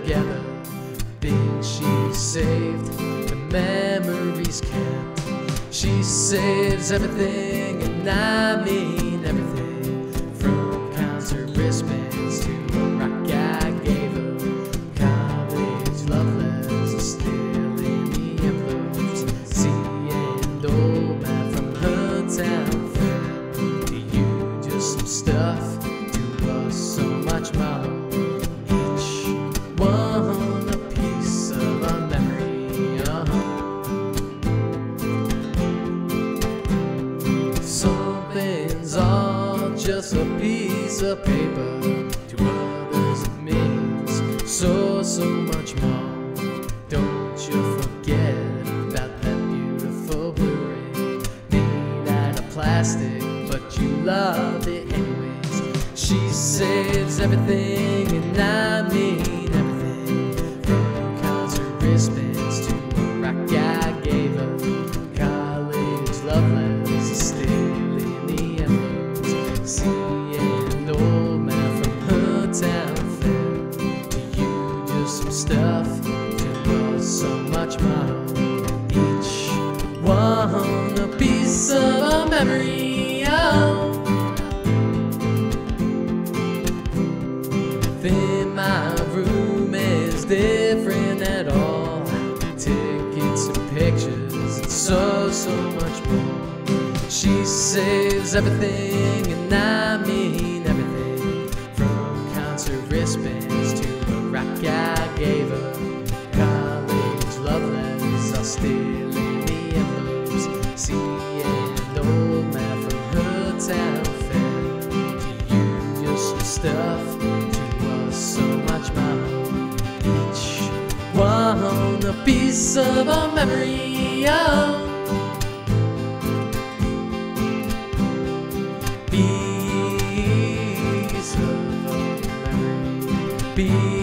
together. Being she saved the memories kept. She saves everything, and I mean everything. From concert wristbands to a rock I gave her. College love letters still in the envelopes. See and old man from her town. To you, just some stuff. To us, so much. Just a piece of paper. To others it means so, so much more. Don't you forget about that beautiful Blu-ray made out of plastic, but you loved it anyways. She saves everything, and I mean so much more. Each one a piece of a memory. Oh. Then my room is different at all. Tickets and pictures and so, so much more. She saves everything, and I mean envelopes. See old man from her town fair. To you, just some stuff. To us, so much. Each one a piece of a memory. Oh. Piece of a memory. Piece